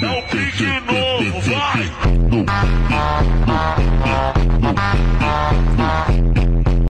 Dá o pique novo, vai!